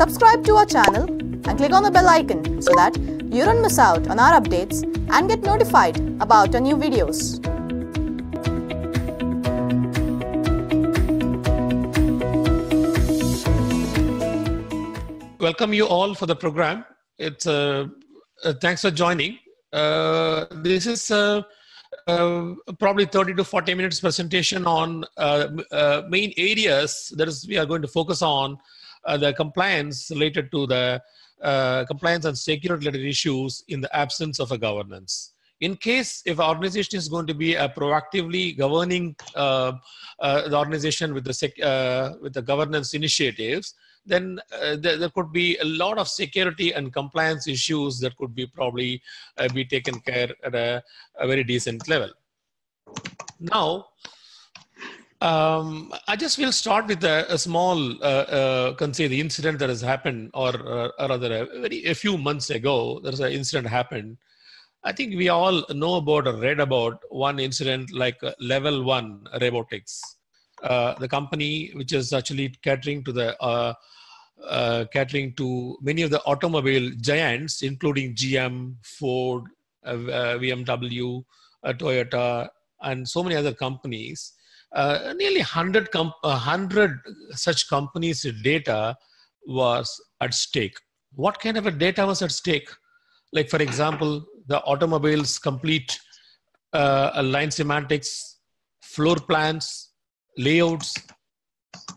Subscribe to our channel and click on the bell icon so that you don't miss out on our updates and get notified about our new videos. welcome you all for the program. It's uh, uh, thanks for joining. Uh, this is uh, uh, probably 30 to 40 minutes presentation on uh, main areas that is we are going to focus on the compliance related to the uh, compliance and security related issues in the absence of a governance. In case if an organization is going to be a proactively governing uh, uh, the organization with the uh, with the governance initiatives, then uh, there, there, could be a lot of security and compliance issues that could be probably uh, be taken care at a, a very decent level. Now, um, I just will start with a, a small, uh, uh, can say the incident that has happened, or, uh, or rather, a, very, a few months ago, there's an incident happened. I think we all know about or read about one incident like uh, Level One Robotics, uh, the company which is actually catering to the uh, uh, catering to many of the automobile giants, including GM, Ford, BMW, Toyota, and so many other companies. Uh, nearly 100, com- 100 such companies' data was at stake. What kind of a data was at stake? Like, for example, the automobiles complete uh, line schematics, floor plans, layouts,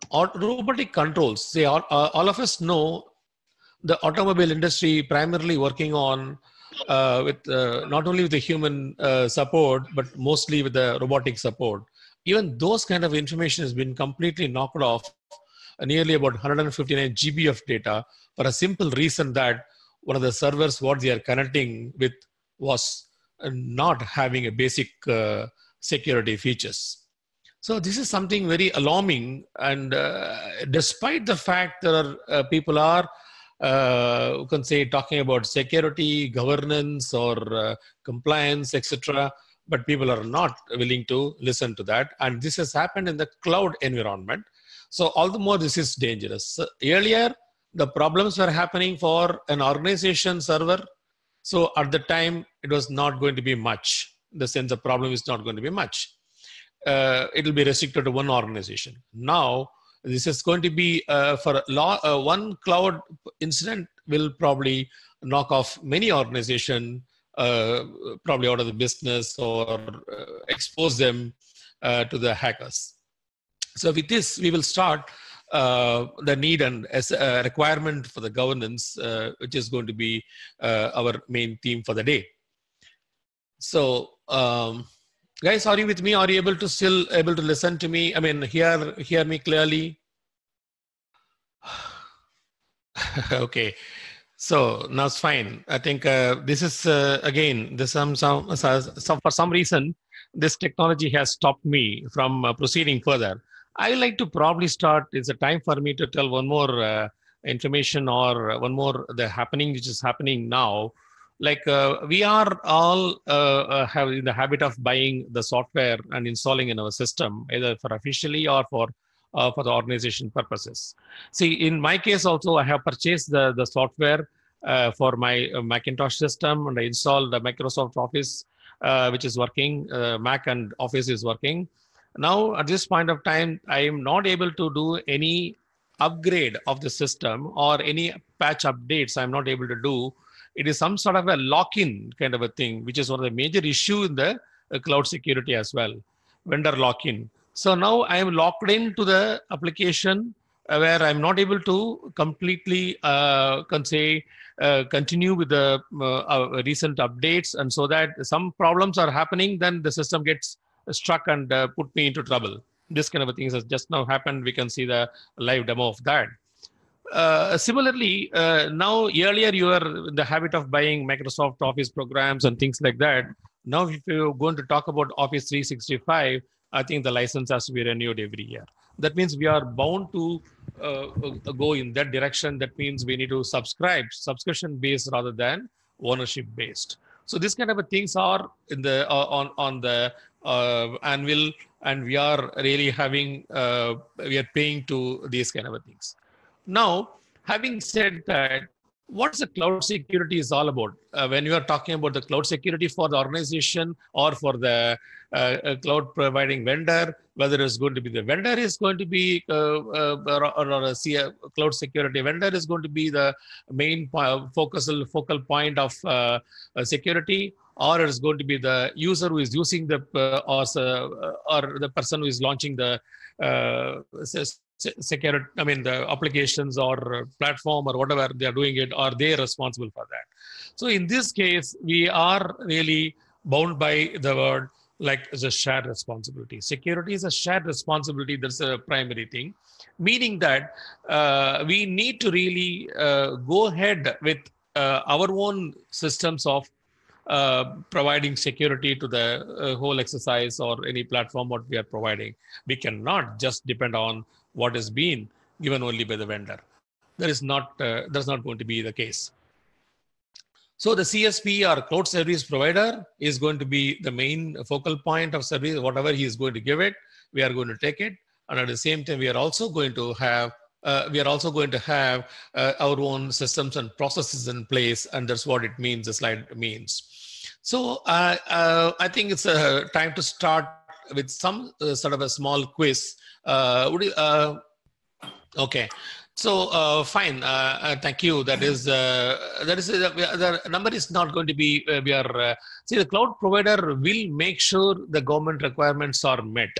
or robotic controls. See, all, uh, all of us know the automobile industry primarily working on uh, with uh, not only with the human uh, support, but mostly with the robotic support. Even those kind of information has been completely knocked off uh, nearly about 159 GB of data for a simple reason that one of the servers what they are connecting with was not having a basic uh, security features. So this is something very alarming, and uh, despite the fact are uh, people are uh, who can say talking about security, governance, or uh, compliance, etc., but people are not willing to listen to that, and this has happened in the cloud environment. So all the more this is dangerous. Earlier, the problems were happening for an organization server. So at the time, it was not going to be much. In the sense the problem is not going to be much uh, it will be restricted to one organization. Now, this is going to be uh, for law, uh, one cloud incident will probably knock off many organization uh, probably out of the business or uh, expose them uh, to the hackers. So with this, we will start the need and as a requirement for the governance, which is going to be our main theme for the day. So um, guys are you with me are you able to still able to listen to me i mean hear hear me clearly okay so now it's fine. I think uh, this is uh, again this some, some some for some reason this technology has stopped me from uh, proceeding further. I like to probably start it's a time for me to tell one more uh, information or one more the happening which is happening now. Like uh, we are all uh, uh, have in the habit of buying the software and installing in our system either for officially or for uh, for the organization purposes. See in my case also i have purchased the the software uh, for my uh, macintosh system and i installed the microsoft office which is working mac and office is working. Now at this point of time i am not able to do any upgrade of the system or any patch updates i'm not able to do. It is some sort of a lock-in kind of a thing, which is one of the major issue in the uh, cloud security as well, vendor lock-in. So now I am locked into the application uh, where I'm not able to completely, uh, can say, uh, continue with the uh, uh, recent updates, and so that some problems are happening, then the system gets struck and put me into trouble. This kind of a thing has just now happened. We can see the live demo of that. Uh, similarly, uh, now earlier you were in the habit of buying Microsoft Office programs and things like that. Now, if you're going to talk about Office 365, I think the license has to be renewed every year. That means we are bound to uh, go in that direction. That means we need to subscribe, subscription based rather than ownership based. So these kind of things are in the uh, on on the uh, annual, and we are really having we are paying to these kind of things. Now, having said that, what's the cloud security is all about? Uh, when you are talking about the cloud security for the organization or for the uh, cloud providing vendor, whether it's going to be the vendor is going to be uh, uh or, or, a cloud security vendor is going to be the main focal focal point of uh, security or it's going to be the user who is using the uh, or, uh, or the person who is launching the uh, security i mean the applications or platform or whatever they are doing it are they responsible for that? So in this case we are really bound by the word like a shared responsibility. Security is a shared responsibility that's a primary thing. Meaning that uh, we need to really uh, go ahead with uh, our own systems of uh, providing security to the uh, whole exercise or any platform what we are providing. We cannot just depend on what is being given only by the vendor. That is not uh, that's not going to be the case. So the CSP or cloud service provider is going to be the main focal point of service. Whatever he is going to give it, we are going to take it, and at the same time, we are also going to have uh, we are also going to have uh, our own systems and processes in place, and that's what it means. The slide means. So uh, uh, I think it's a time to start with some uh, sort of a small quiz. Uh, would you, uh, okay. So uh, fine. thank you. That is that is the number is not going to be. we are see the cloud provider will make sure the government requirements are met.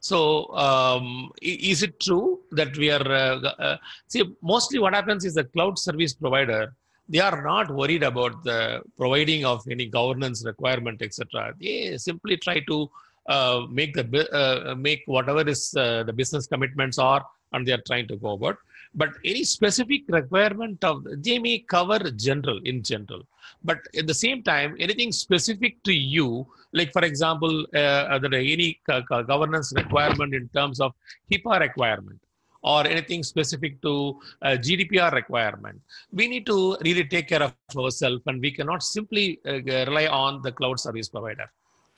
So, um, is it true that we are, uh, uh, see, mostly what happens is the cloud service provider they are not worried about the providing of any governance requirement, etc. They simply try to uh, make the uh, make whatever is uh, the business commitments are, and they are trying to go about. But any specific requirement of they may cover general in general. But at the same time, anything specific to you, like for example, uh, any governance requirement in terms of HIPAA requirement, or anything specific to uh, GDPR requirement. We need to really take care of ourselves and we cannot simply uh, rely on the cloud service provider.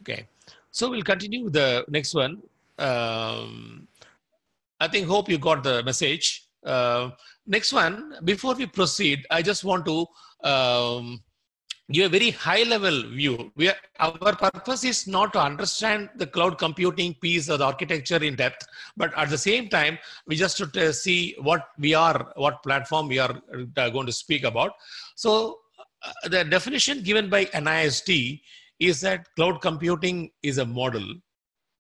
Okay, so we'll continue the next one. Um, I think, hope you got the message. Uh, next one, before we proceed, I just want to um, give a very high level view. We are, our purpose is not to understand the cloud computing piece or the architecture in depth, but at the same time, we just to see what we are, what platform we are uh, going to speak about. So uh, the definition given by NIST is that cloud computing is a model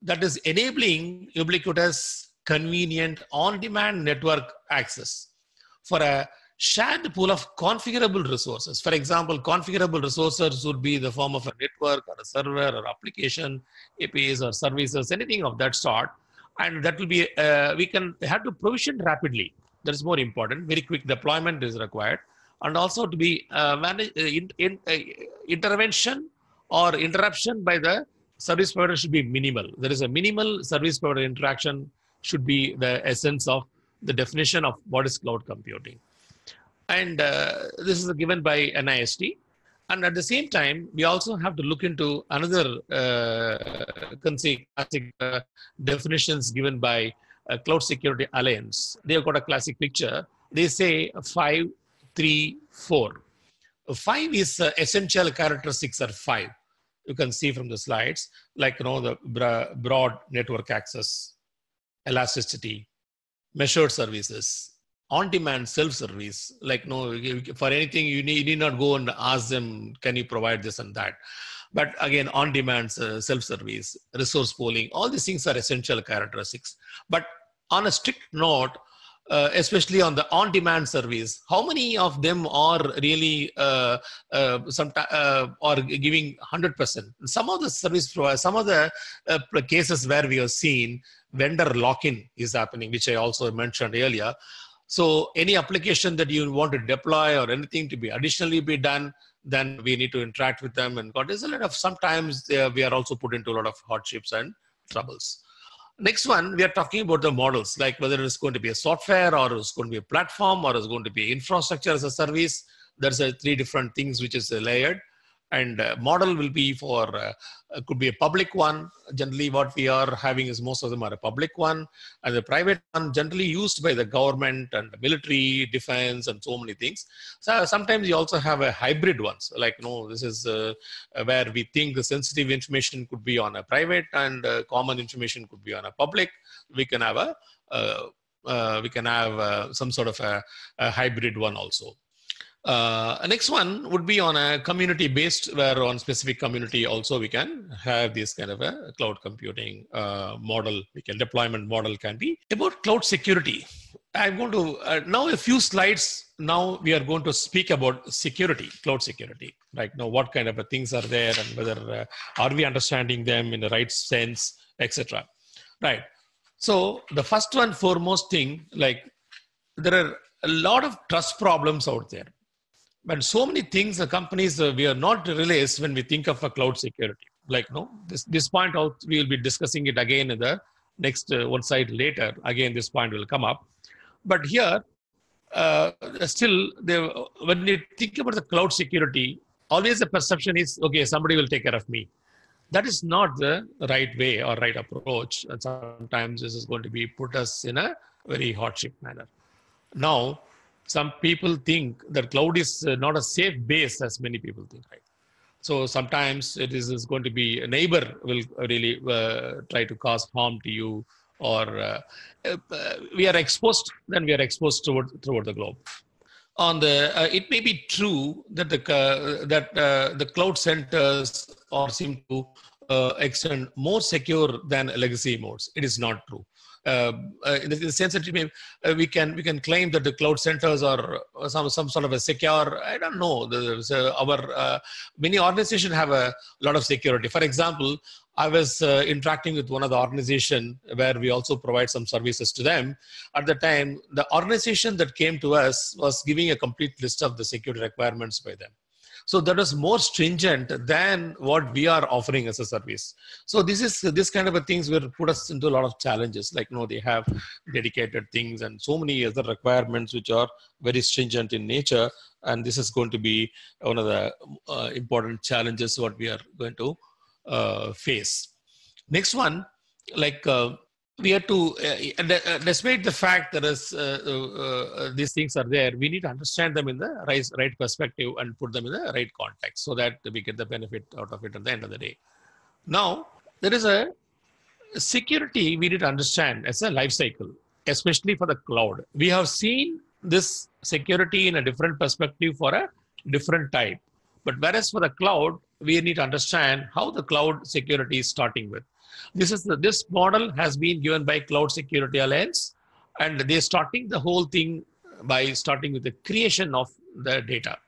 that is enabling ubiquitous, convenient, on-demand network access for a shared pool of configurable resources. For example, configurable resources would be the form of a network or a server or application, APIs or services, anything of that sort. And that will be, uh, we can have to provision rapidly. That is more important. Very quick deployment is required. And also to be uh, managed, uh, in, in, uh, intervention or interruption by the service provider should be minimal. There is a minimal service provider interaction should be the essence of the definition of what is cloud computing. And uh, this is given by NIST. And at the same time, we also have to look into another uh, classic uh, definitions given by uh, Cloud Security Alliance. They've got a classic picture. They say five, three, four. Five is uh, essential characteristics are five. You can see from the slides, like you know the broad network access, elasticity, measured services, on-demand self-service like no for anything you need, you need not go and ask them can you provide this and that? But again on-demand uh, self-service resource pooling all these things are essential characteristics. But on a strict note uh, especially on the on-demand service, how many of them are really uh, uh, some uh, are giving 100%? Some of the service providers, some of the uh, cases where we have seen vendor lock-in is happening, which I also mentioned earlier. So any application that you want to deploy or anything to be additionally be done, then we need to interact with them. And God is a lot of sometimes uh, we are also put into a lot of hardships and troubles. Next one, we are talking about the models, like whether it's going to be a software or it's going to be a platform or it's going to be infrastructure as a service. There's a three different things which is layered. And uh, model will be for uh, could be a public one. Generally what we are having is most of them are a public one. And the private one generally used by the government and the military defense and so many things. So sometimes you also have a hybrid ones. Like no this is uh, where we think the sensitive information could be on a private and uh, common information could be on a public. We can have a uh, uh, we can have some sort of a, a hybrid one also uh, next one would be on a community based where on specific community also we can have this kind of a cloud computing uh, model. We can deployment model can be about cloud security. I'm going to uh, now a few slides. Now we are going to speak about security cloud security. Right now what kind of things are there and whether uh, are we understanding them in the right sense etc right. So the first one foremost thing like there are a lot of trust problems out there but so many things the companies uh, we are not realized when we think of a cloud security. Like no this this point out we will be discussing it again in the next uh, one side later. Again this point will come up. But here uh, still they, when you think about the cloud security always the perception is okay somebody will take care of me. That is not the right way or right approach. And sometimes this is going to be put us in a very hardship manner. Now some people think that cloud is uh, not a safe base as many people think right? So sometimes it is, going to be a neighbor will really uh, try to cause harm to you or uh, uh, we are exposed then we are exposed toward throughout the globe. On the uh, it may be true that the that the cloud centers are seem to extend more secure than legacy modes. It is not true uh, uh, in, the, sense that uh, we can we can claim that the cloud centers are some some sort of a secure. I don't know. The, our many organizations have a lot of security. For example, I was uh, interacting with one of the organization where we also provide some services to them. At the time, the organization that came to us was giving a complete list of the security requirements by them. So that is more stringent than what we are offering as a service. So this is this kind of a things will put us into a lot of challenges. Like you know, they have dedicated things and so many other requirements which are very stringent in nature. And this is going to be one of the uh, important challenges what we are going to uh, face. Next one, like uh, we have to, uh, uh, despite the fact that is, uh, uh, uh, these things are there, we need to understand them in the right, right perspective and put them in the right context so that we get the benefit out of it at the end of the day. Now, there is a security we need to understand as a life cycle, especially for the cloud. We have seen this security in a different perspective for a different type. But whereas for the cloud, we need to understand how the cloud security is starting with this is the, this model has been given by Cloud Security Alliance, and they're starting the whole thing by starting with the creation of the data,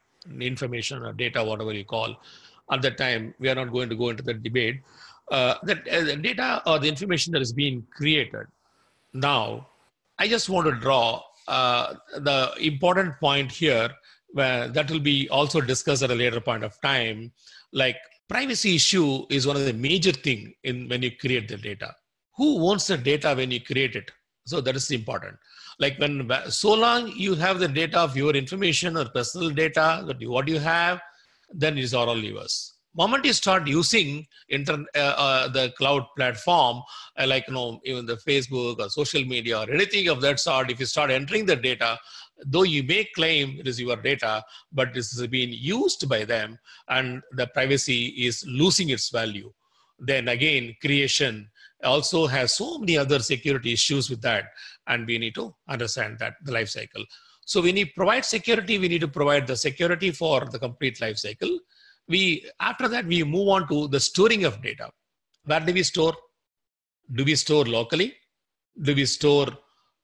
information or data, whatever you call. At that time, we are not going to go into the debate. Uh, that uh, the data or the information that is being created. Now, I just want to draw uh, the important point here, where that will be also discussed at a later point of time, like privacy issue is one of the major thing in when you create the data. Who owns the data when you create it? So that is important. Like when so long you have the data of your information or personal data that you, what you have then it is all yours. Moment you start using inter, uh, uh, the cloud platform uh, like you know even the facebook or social media or anything of that sort if you start entering the data though you may claim it is your data, but this is being used by them and the privacy is losing its value. Then again, creation also has so many other security issues with that, and we need to understand that the life cycle. So when we provide security, we need to provide the security for the complete life cycle. We after that we move on to the storing of data. Where do we store? Do we store locally? Do we store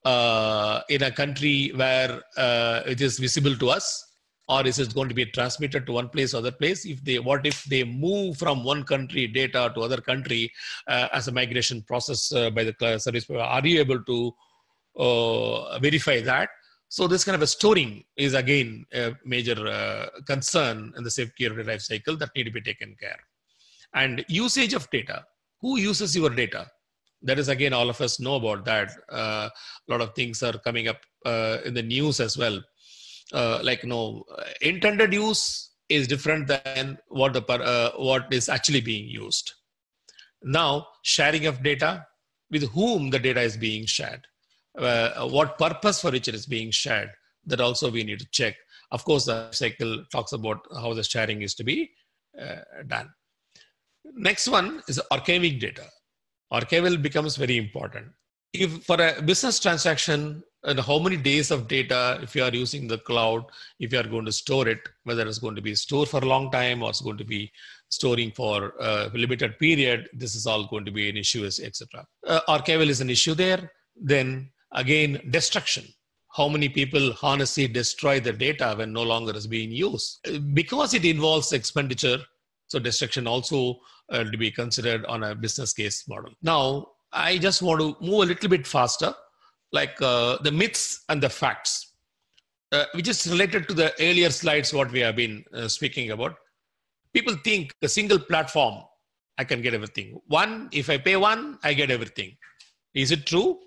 uh, in a country where uh, it is visible to us or is it going to be transmitted to one place or other place? If they what if they move from one country data to other country uh, as a migration process uh, by the service provider are you able to uh, verify that? So this kind of a storing is again a major uh, concern in the security life cycle that need to be taken care. And usage of data who uses your data that is again all of us know about that uh, a lot of things are coming up uh, in the news as well uh, like you know intended use is different than what the uh, what is actually being used. Now, sharing of data with whom the data is being shared, uh, what purpose for which it is being shared. That also we need to check. Of course, the cycle talks about how the sharing is to be uh, done. Next one is archiving data. Archival becomes very important. If for a business transaction, and how many days of data, if you are using the cloud, if you are going to store it, whether it's going to be stored for a long time or it's going to be storing for a limited period, this is all going to be an issue, etc. Uh, archival is an issue there. Then again, destruction. How many people honestly destroy the data when no longer is being used? Because it involves expenditure, so destruction also uh, to be considered on a business case model. Now, I just want to move a little bit faster, like uh, the myths and the facts, uh, which is related to the earlier slides what we have been uh, speaking about. People think a single platform, I can get everything. One, if I pay one, I get everything. Is it true?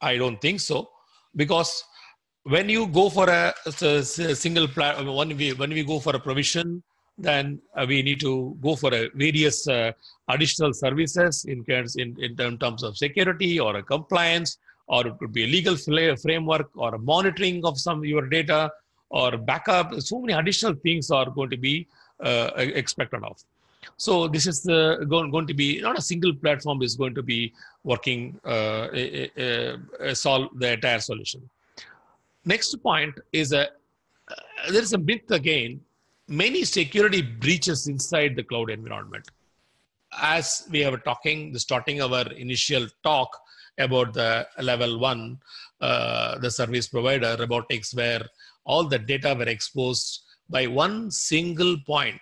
I don't think so, because when you go for a, a single platform, when we when we go for a provision then uh, we need to go for various uh, additional services in, in, in terms of security or a compliance, or it could be a legal framework or a monitoring of some of your data or backup. So many additional things are going to be uh, expected of. So this is going, going to be not a single platform is going to be working uh, solve the entire solution. Next point is a uh, there is a myth again many security breaches inside the cloud environment. As we were talking, the starting our initial talk about the level one, uh, the service provider robotics, where all the data were exposed by one single point,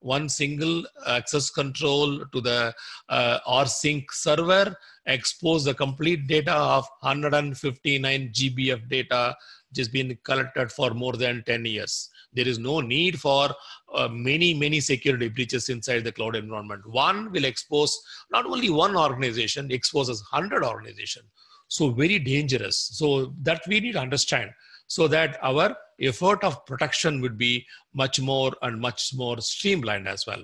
one single access control to the uh, rsync server, expose the complete data of 159 GB of data, which has been collected for more than 10 years there is no need for uh, many, many security breaches inside the cloud environment. One will expose not only one organization, exposes 100 organization. So very dangerous. So that we need to understand so that our effort of protection would be much more and much more streamlined as well.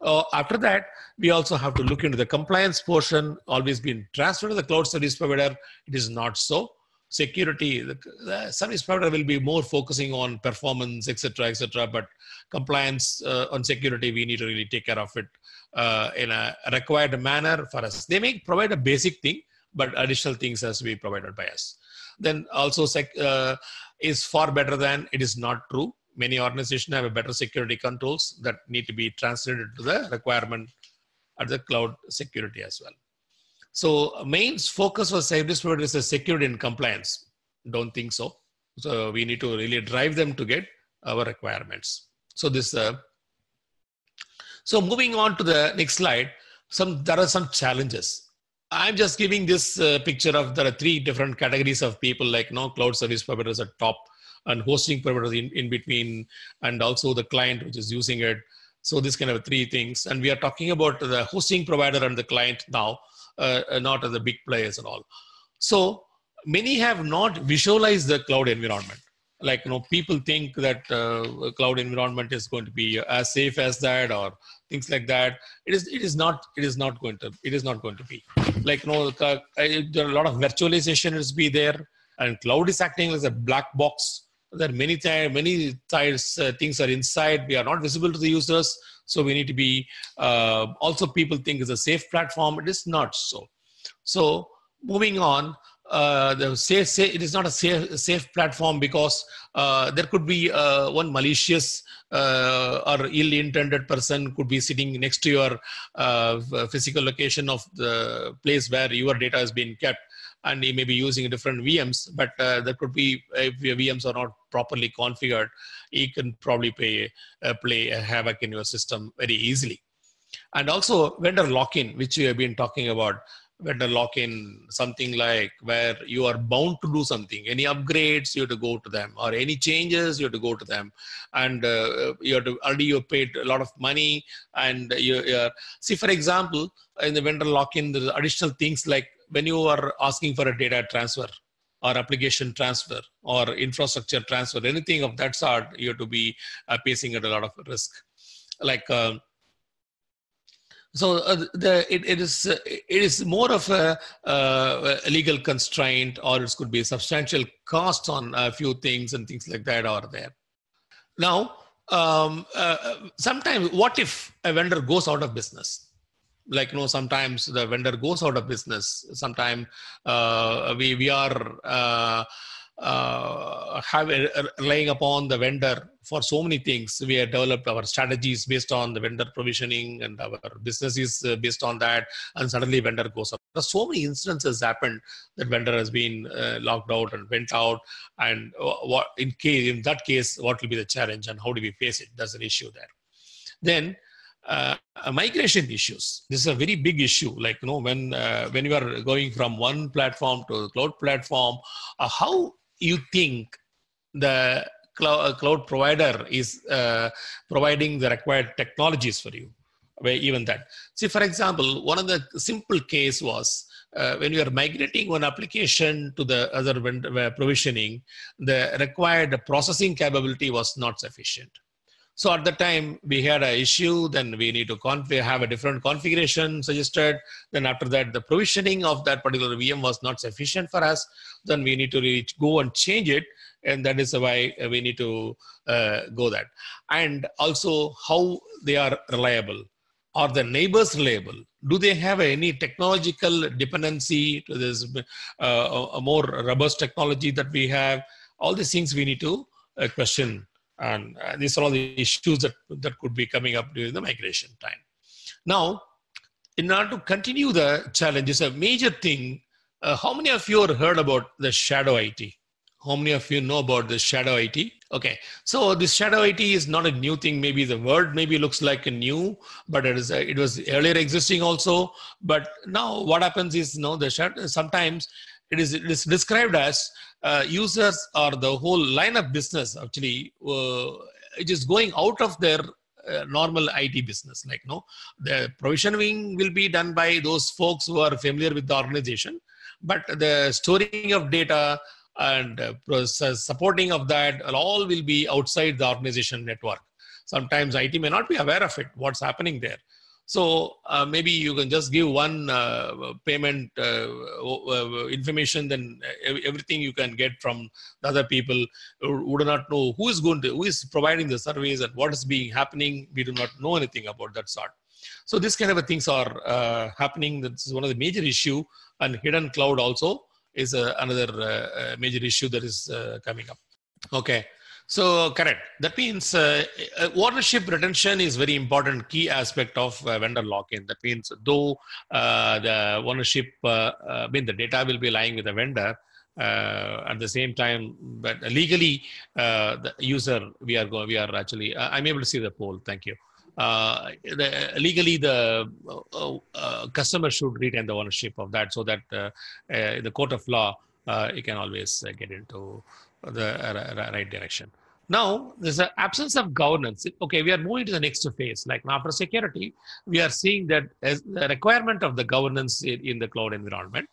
Uh, after that, we also have to look into the compliance portion, always been transferred to the cloud service provider. It is not so security the, the, service provider will be more focusing on performance etc etc but compliance uh, on security we need to really take care of it uh, in a required manner for us. They may provide a basic thing but additional things has to be provided by us. Then also sec, uh, is far better than it is not true. Many organizations have a better security controls that need to be translated to the requirement at the cloud security as well so main focus for service provider is security and compliance. Don't think so. So we need to really drive them to get our requirements. So this. Uh, so moving on to the next slide, some there are some challenges. I'm just giving this uh, picture of there are three different categories of people like no cloud service providers at top and hosting providers in, in between and also the client which is using it. So this kind of three things. And we are talking about the hosting provider and the client now not as the big players and all. So many have not visualized the cloud environment. Like you know, people think that uh, cloud environment is going to be as safe as that, or things like that. It is. It is not. It is not going to. It is not going to be. Like you know, there are a lot of virtualization is be there, and cloud is acting as a black box are many times many times uh, things are inside. We are not visible to the users. So we need to be uh, also people think it's a safe platform. It is not so. So moving on uh, the say, say it is not a safe, safe platform because uh, there could be uh, one malicious uh, or ill-intended person could be sitting next to your physical location of the place where your data has been kept. And he may be using different VMs, but uh, there could be, if VMs are not properly configured, he can probably play, uh, play a havoc in your system very easily. And also vendor lock-in, which we have been talking about, vendor lock-in, something like where you are bound to do something. Any upgrades, you have to go to them, or any changes, you have to go to them. And uh, you have to already you paid a lot of money, and you, you see, for example, in the vendor lock-in, there's additional things like when you are asking for a data transfer or application transfer or infrastructure transfer, anything of that sort, you have to be uh, facing at a lot of risk. Like, uh, so uh, the it, it is uh, it is more of a, uh, a, legal constraint, or it could be substantial cost on a few things and things like that are there. Now, um, uh, sometimes, what if a vendor goes out of business? Like you know sometimes the vendor goes out of business sometimes uh, we we are uh, uh, have uh, relying upon the vendor for so many things. We have developed our strategies based on the vendor provisioning, and our business is uh, based on that. And suddenly, vendor goes up. There's so many instances happened that vendor has been uh, locked out and went out. And what in case in that case, what will be the challenge, and how do we face it? There's an issue there. Then uh, migration issues. This is a very big issue. Like you know, when uh, when you are going from one platform to the cloud platform, uh, how you think the cloud, uh, cloud provider is uh, providing the required technologies for you Where even that see for example one of the simple case was uh, when you are migrating one application to the other vendor, uh, provisioning the required processing capability was not sufficient so at the time we had an issue, then we need to have a different configuration suggested. Then after that, the provisioning of that particular VM was not sufficient for us. Then we need to reach, go and change it. And that is why we need to uh, go that. And also how they are reliable. Are the neighbors reliable? Do they have any technological dependency to this uh, a more robust technology that we have? All these things we need to uh, question and uh, these are all the issues that, that could be coming up during the migration time. Now, in order to continue the challenges, a major thing. Uh, how many of you have heard about the shadow IT? How many of you know about the shadow IT? Okay, so this shadow IT is not a new thing. Maybe the word maybe looks like a new, but it is a, it was earlier existing also. But now what happens is, you know, the shadow sometimes it is, it is described as uh, users or the whole line of business actually uh, it is going out of their uh, normal IT business. Like, no, the provisioning will be done by those folks who are familiar with the organization, but the storing of data and uh, process supporting of that all will be outside the organization network. Sometimes IT may not be aware of it, what's happening there. So uh, maybe you can just give one uh, payment uh, uh information, then everything you can get from the other people would not know who is going to, who is providing the surveys and what is being happening. We do not know anything about that sort. So this kind of things are uh, happening. This is one of the major issue, and hidden cloud also is uh, another major issue that is coming up. Okay. So correct. That means uh, uh, ownership retention is very important key aspect of uh, vendor lock-in. That means though uh, the ownership, uh, uh, I mean the data will be lying with the vendor, at the same time, but legally the user we are going, we are actually. I'm able to see the poll. Thank you. The, legally, the customer should retain the ownership of that, so that the court of law, you can always get into the right direction. Now, there's an absence of governance. Okay, we are moving to the next phase. Like after security, we are seeing that as the requirement of the governance in, in the cloud environment.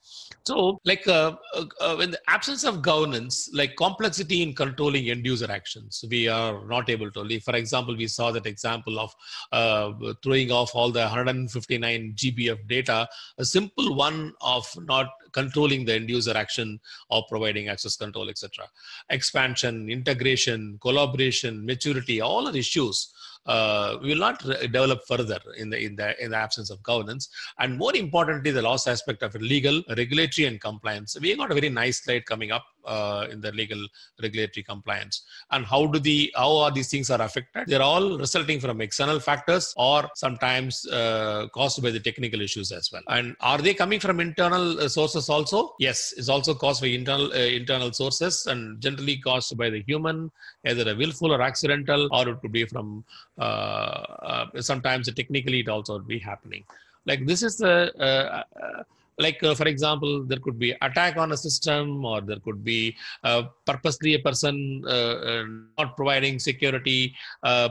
So, like uh, uh, uh, in the absence of governance, like complexity in controlling end user actions, we are not able to. Leave. For example, we saw that example of uh, throwing off all the 159 GB of data, a simple one of not controlling the end user action or providing access control, etc. Expansion, integration, collaboration, maturity, all are issues uh, we will not develop further in the in the in the absence of governance. And more importantly, the last aspect of legal, regulatory, and compliance. We got a very nice slide coming up uh, in the legal, regulatory compliance. And how do the how are these things are affected? They're all resulting from external factors or sometimes uh, caused by the technical issues as well. And are they coming from internal uh, sources also? Yes, it's also caused by internal uh, internal sources and generally caused by the human, either a willful or accidental, or it could be from uh, uh, sometimes technically it also would be happening. Like this is the uh, like uh, for example there could be attack on a system or there could be uh, purposely a person uh, not providing security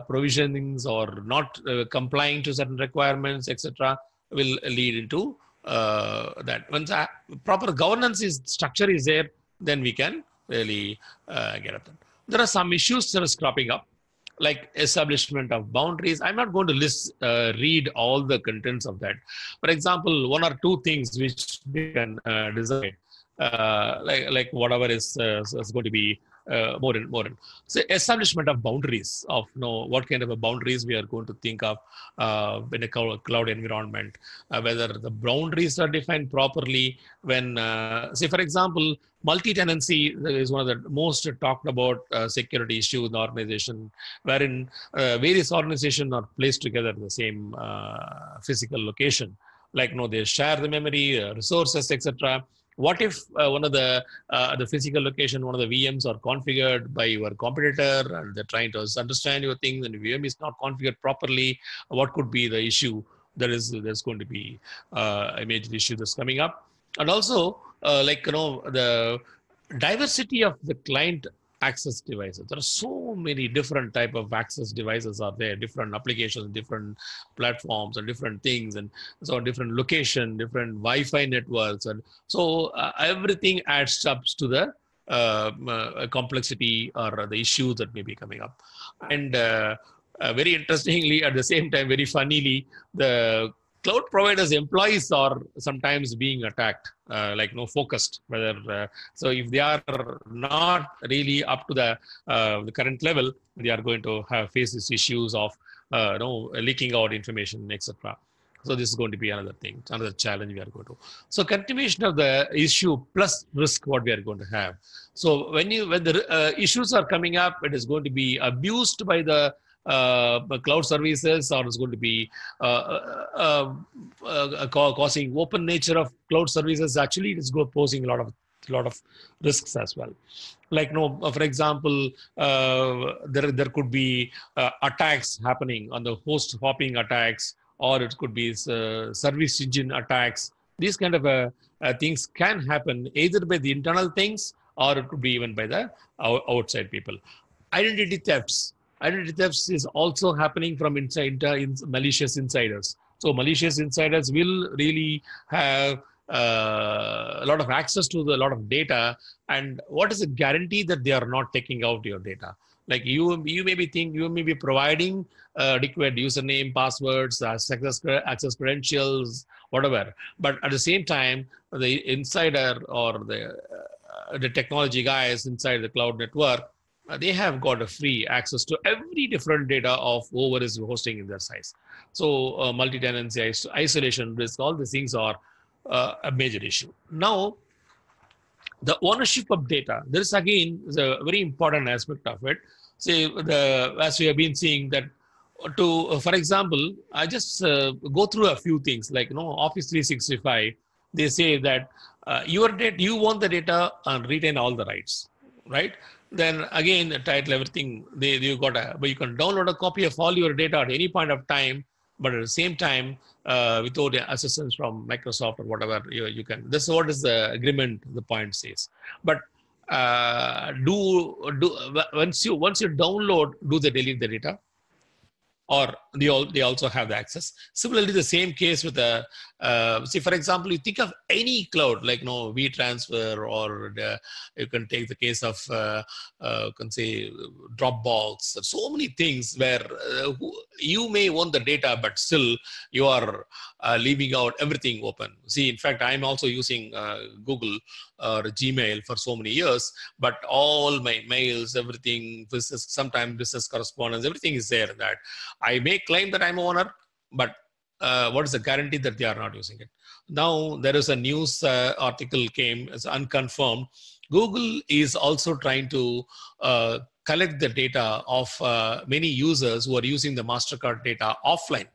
provisionings or not complying to certain requirements etc will lead into that once proper governance is structure is there then we can really uh, get at that. There are some issues that is cropping up, like establishment of boundaries. I'm not going to list, uh, read all the contents of that. For example, one or two things which we can uh, decide, uh, like like whatever is, uh, is going to be uh, more and more. So establishment of boundaries of you know what kind of a boundaries we are going to think of uh, in a cloud environment, uh, whether the boundaries are defined properly. When uh, say for example, multi-tenancy is one of the most talked about uh, security issue in the organization, wherein uh, various organizations are placed together in the same physical location. Like you know they share the memory, resources, etc what if uh, one of the uh, the physical location one of the vms are configured by your competitor and they're trying to understand your things and the vm is not configured properly what could be the issue that is there's going to be uh, a major issue that's coming up? And also uh, like you know the diversity of the client access devices. There are so many different type of access devices are there. Different applications different platforms and different things and so different location different wi-fi networks and so uh, everything adds up to the uh, uh, complexity or the issues that may be coming up. And uh, uh, very interestingly at the same time very funnily the cloud providers employees are sometimes being attacked uh, like no focused whether uh, so if they are not really up to the uh, the current level they are going to have face these issues of uh, you know leaking out information etc so this is going to be another thing another challenge we are going to. So continuation of the issue plus risk what we are going to have. So when you when the uh, issues are coming up it is going to be abused by the cloud services or it's going to be uh, uh, uh, causing open nature of cloud services. Actually it's posing a lot of a lot of risks as well. Like no for example uh, there there could be uh, attacks happening on the host hopping attacks or it could be service engine attacks. These kind of things can happen either by the internal things or it could be even by the outside people. Identity thefts identity thefts is also happening from inside in malicious insiders. So malicious insiders will really have uh, a lot of access to a lot of data. And what is the guarantee that they are not taking out your data? Like you, you may be think you may be providing uh, adequate username, passwords, uh, access, access credentials, whatever. But at the same time, the insider or the uh, the technology guys inside the cloud network they have got a free access to every different data of whoever is hosting in their size. So uh, multi-tenancy, isolation risk, all these things are uh, a major issue. Now, the ownership of data, this again is a very important aspect of it. Say, the, as we have been seeing that to, uh, for example, I just uh, go through a few things like, you know, Office 365, they say that uh, your data, you want the data and retain all the rights, right? Then again the title everything they you got a but you can download a copy of all your data at any point of time but at the same time uh, without assistance from microsoft or whatever you, you can this is what is the agreement the point says. But uh, do do once you once you download do they delete the data? Or they all they also have the access similarly the same case with the uh, see, for example, you think of any cloud like you know WeTransfer, or the, you can take the case of uh, uh, can say Dropbox. So many things where uh, you may own the data, but still you are uh, leaving out everything open. See, in fact, I'm also using uh, Google or Gmail for so many years, but all my mails, everything, business, sometimes business correspondence, everything is there. That I may claim that I'm owner, but uh, what is the guarantee that they are not using it? Now there is a news uh, article came as unconfirmed. Google is also trying to uh, collect the data of uh, many users who are using the Mastercard data offline.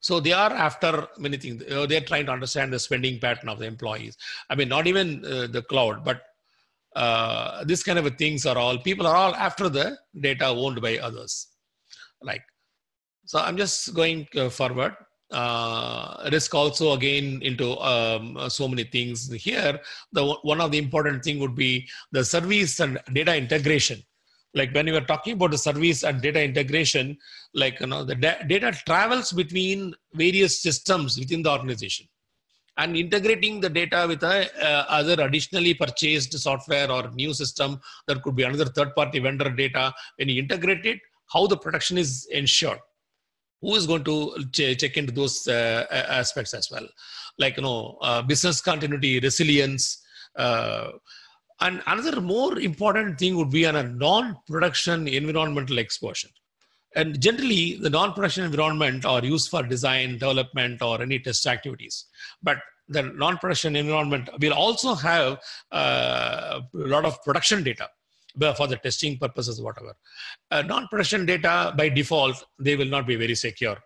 So they are after many things. They're trying to understand the spending pattern of the employees. I mean, not even uh, the cloud, but uh, this kind of things are all people are all after the data owned by others. Like so I'm just going uh, forward. Uh, risk also again into um, so many things here. The one of the important thing would be the service and data integration. Like when we were talking about the service and data integration, like you know the da- data travels between various systems within the organization and integrating the data with a, uh, other additionally purchased software or new system that could be another third party vendor data when you integrate it how the production is ensured who is going to ch- check into those uh, aspects as well? Like you know uh, business continuity resilience uh, and another more important thing would be on a non-production environmental exposure. And generally, the non-production environment are used for design, development, or any test activities. But the non-production environment will also have uh, a lot of production data for the testing purposes, whatever. Uh, non-production data, by default, they will not be very secure.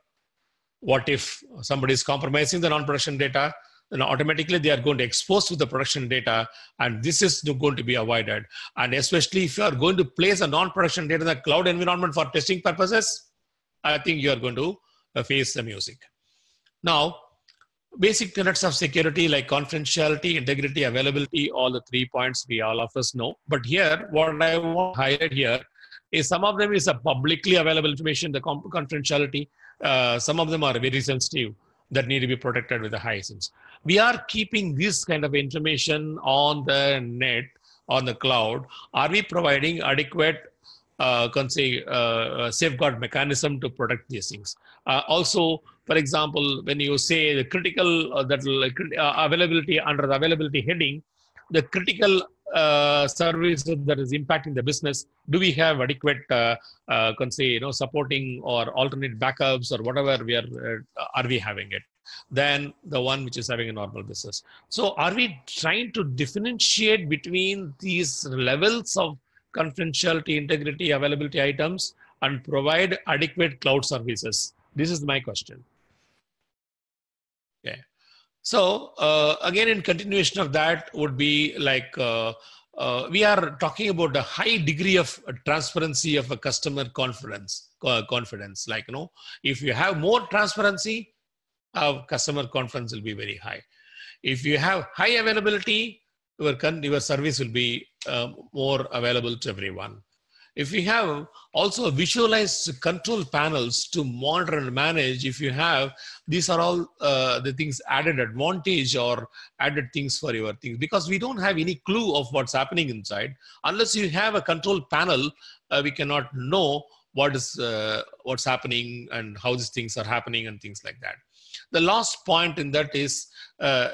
What if somebody is compromising the non-production data? then automatically they are going to expose to the production data and this is going to be avoided and especially if you are going to place a non-production data in the cloud environment for testing purposes i think you are going to uh, face the music now basic tenets of security like confidentiality integrity availability all the three points we all of us know but here what i want to highlight here is some of them is a publicly available information the confidentiality uh, some of them are very sensitive that need to be protected with the hyacinths. We are keeping this kind of information on the net, on the cloud. Are we providing adequate uh, can say uh, safeguard mechanism to protect these things. Uh, also, for example, when you say the critical uh, that uh, availability under the availability heading, the critical uh, service that is impacting the business do we have adequate uh, uh, can say you know supporting or alternate backups or whatever we are uh, are we having it than the one which is having a normal business? So are we trying to differentiate between these levels of confidentiality integrity availability items and provide adequate cloud services? This is my question okay so uh, again, in continuation of that would be like uh, uh, we are talking about a high degree of transparency of a customer confidence. Confidence, like you know, if you have more transparency, uh, customer confidence will be very high. If you have high availability, your your service will be uh, more available to everyone. If you have also visualized control panels to monitor and manage, if you have, these are all uh, the things added advantage or added things for your things because we don't have any clue of what's happening inside. Unless you have a control panel, uh, we cannot know what is uh, what's happening and how these things are happening and things like that. The last point in that is uh,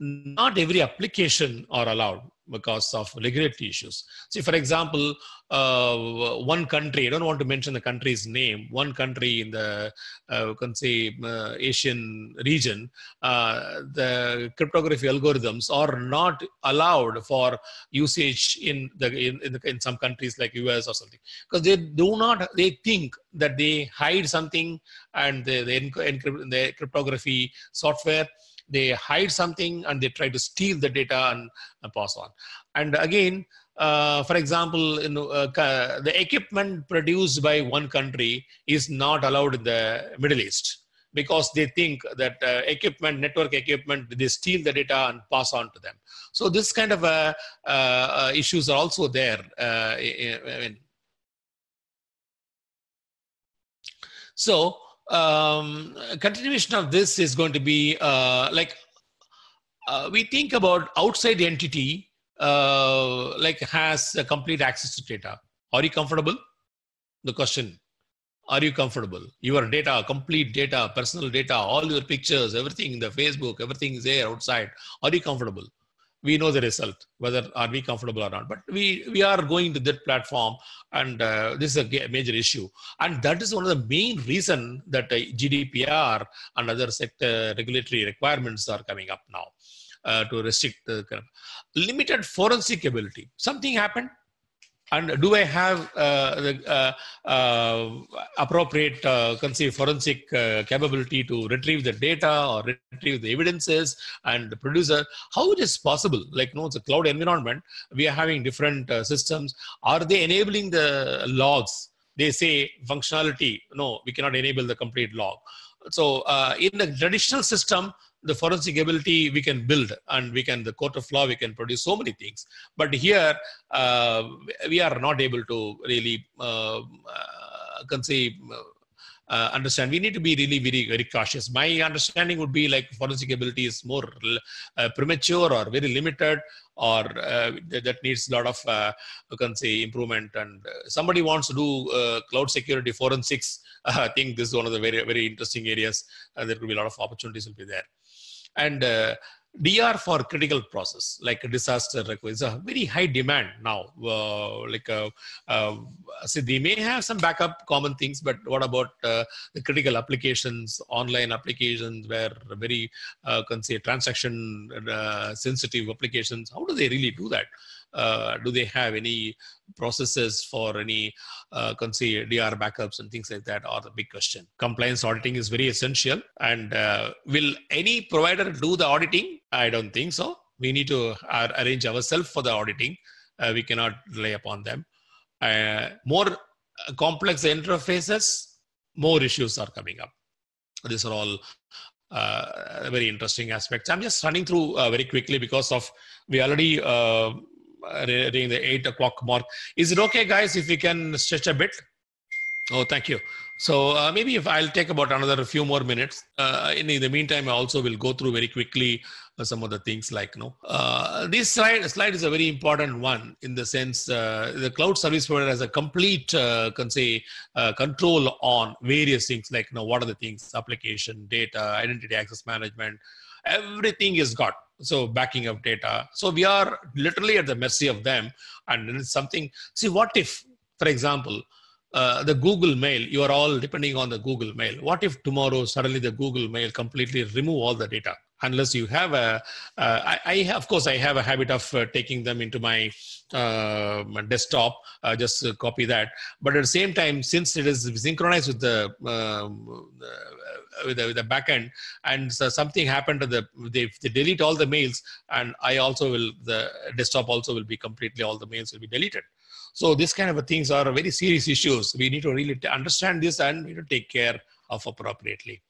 not every application are allowed because of regulatory issues. See, for example, uh, one country, I don't want to mention the country's name, one country in the, uh, can say, uh, Asian region, uh, the cryptography algorithms are not allowed for usage in, the, in, in, the, in some countries like US or something. Because they do not, they think that they hide something and they encrypt the cryptography software they hide something and they try to steal the data and, and pass on. And again, uh, for example, you know, uh, the equipment produced by one country is not allowed in the Middle East because they think that uh, equipment, network equipment, they steal the data and pass on to them. So this kind of uh, uh, issues are also there. Uh, I mean, so um, continuation of this is going to be uh, like uh, we think about outside entity uh, like has a complete access to data. Are you comfortable? The question. Are you comfortable? Your data, complete data, personal data, all your pictures, everything in the Facebook, everything is there outside. Are you comfortable? We know the result whether are we comfortable or not but we we are going to that platform and uh, this is a major issue. And that is one of the main reason that uh, gdpr and other sector regulatory requirements are coming up now uh, to restrict the limited forensic ability. Something happened and do I have uh, the uh, uh, appropriate say forensic capability to retrieve the data or retrieve the evidences and the producer? how it is possible? Like, know, it's a cloud environment. We are having different systems. Are they enabling the logs? They say functionality. No, we cannot enable the complete log. So uh, in the traditional system, the forensic ability we can build and we can the court of law we can produce so many things but here uh, we are not able to really uh, uh, conceive uh, understand. We need to be really very very cautious. My understanding would be like forensic ability is more uh, premature or very limited, or uh, that needs a lot of uh, you can say improvement. And uh, somebody wants to do uh, cloud security forensics. I think this is one of the very very interesting areas. And there could be a lot of opportunities will be there. And DR for critical process, like disaster request, a very high demand now. Uh, like, uh, uh, so they may have some backup common things, but what about uh, the critical applications, online applications, where very, uh, can say, transaction uh, sensitive applications? How do they really do that? Uh, do they have any processes for any uh, DR backups and things like that are the big question. Compliance auditing is very essential. And uh, will any provider do the auditing? I don't think so. We need to arrange ourselves for the auditing. Uh, we cannot rely upon them. More complex interfaces, more issues are coming up. These are all uh, very interesting aspects. I'm just running through uh, very quickly because of we already uh, reading the eight o'clock mark. Is it okay, guys, if we can stretch a bit? Oh, thank you. So uh, maybe if I'll take about another few more minutes. Uh, in, in, the meantime, I also will go through very quickly uh, some of the things like you know uh, this slide slide is a very important one in the sense uh, the cloud service provider has a complete uh, can say control on various things like you know what are the things application data identity access management everything is got so backing up data so we are literally at the mercy of them and it's something see what if for example uh, the google mail you are all depending on the google mail what if tomorrow suddenly the google mail completely remove all the data unless you have a. Uh, I, I, of course I have a habit of uh, taking them into my, uh, my desktop, just copy that. But at the same time, since it is synchronized with the um, with the, with the backend, and so something happened to the they, they delete all the mails, and I also will the desktop also will be completely all the mails will be deleted. So this kind of things are very serious issues. We need to really understand this and we need to take care of appropriately.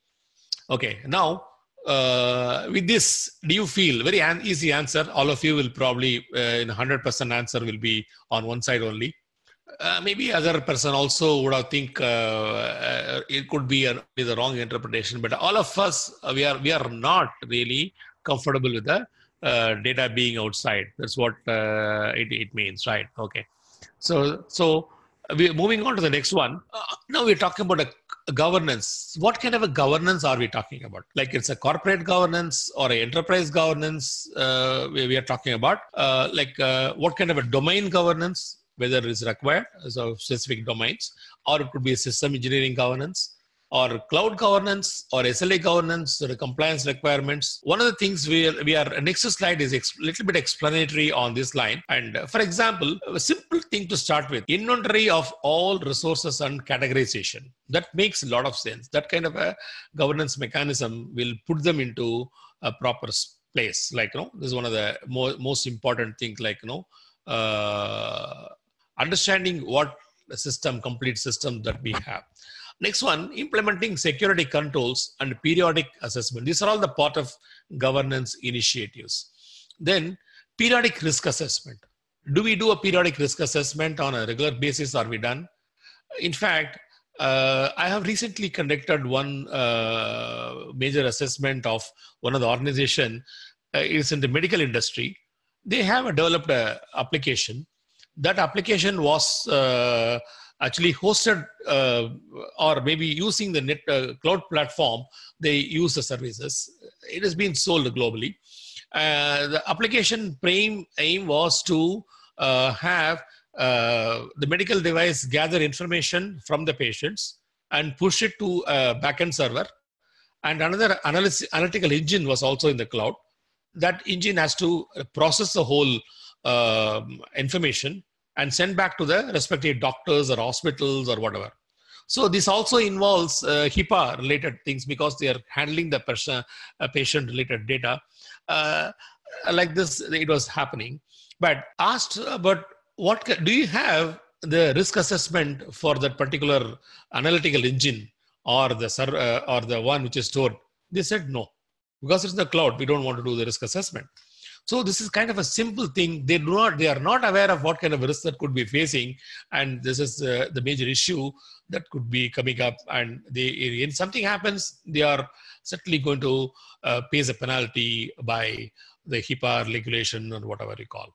Okay, now uh, with this, do you feel very an easy answer? All of you will probably uh, in 100% answer will be on one side only. Uh, maybe other person also would have think uh, uh, it could be, a, the wrong interpretation but all of us uh, we are we are not really comfortable with the uh, data being outside. That's what uh, it, it means right? Okay. So so we're moving on to the next one. Now we're talking about a governance. What kind of a governance are we talking about? Like it's a corporate governance or an enterprise governance we, we, are talking about like what kind of a domain governance whether it's required so specific domains or it could be system engineering governance or cloud governance or SLA governance or compliance requirements. One of the things we are, we are next slide is a little bit explanatory on this line. And uh, for example, a simple thing to start with, inventory of all resources and categorization. That makes a lot of sense. That kind of a governance mechanism will put them into a proper place. Like, you know, this is one of the most important things like, you know, uh, understanding what system, complete system that we have. Next one, implementing security controls and periodic assessment. These are all the part of governance initiatives. Then periodic risk assessment. Do we do a periodic risk assessment on a regular basis? Are we done? In fact, uh, I have recently conducted one uh, major assessment of one of the organization. Uh, is in the medical industry. They have developed an application that application was uh, actually hosted uh, or maybe using the net uh, cloud platform they use the services. It has been sold globally. Uh, the application prime aim was to uh, have uh, the medical device gather information from the patients and push it to a backend server. And another analytical engine was also in the cloud. That engine has to process the whole um, information and send back to the respective doctors or hospitals or whatever. So this also involves uh, HIPAA related things because they are handling the uh, patient related data. Uh, like this, it was happening. But asked about what do you have the risk assessment for that particular analytical engine or the uh, or the one which is stored? They said no because it's in the cloud. We don't want to do the risk assessment. So this is kind of a simple thing. They do not, they are not aware of what kind of risk that could be facing, and this is uh, the major issue that could be coming up. And they, if something happens, they are certainly going to uh, pays a penalty by the HIPAA regulation or whatever you call.